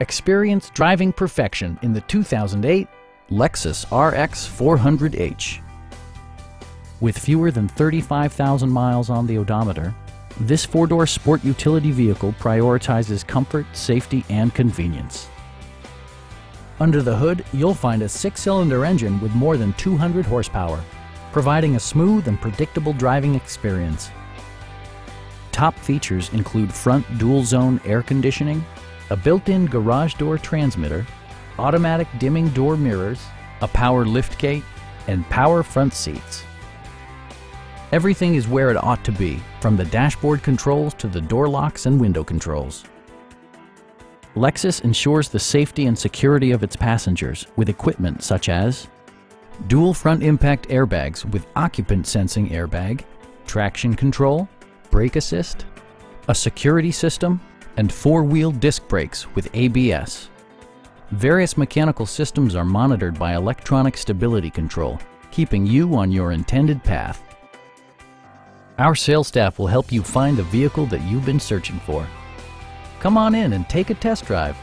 Experience driving perfection in the 2008 Lexus RX 400h. With fewer than 35,000 miles on the odometer, this four-door sport utility vehicle prioritizes comfort, safety, and convenience. Under the hood, you'll find a six-cylinder engine with more than 200 horsepower, providing a smooth and predictable driving experience. Top features include front dual-zone air conditioning, a built-in garage door transmitter, automatic dimming door mirrors, a power liftgate, and power front seats. Everything is where it ought to be, from the dashboard controls to the door locks and window controls. Lexus ensures the safety and security of its passengers with equipment such as dual front impact airbags with occupant sensing airbag, traction control, brake assist, a security system, and four-wheel disc brakes with ABS. Various mechanical systems are monitored by electronic stability control, keeping you on your intended path. Our sales staff will help you find the vehicle that you've been searching for. Come on in and take a test drive.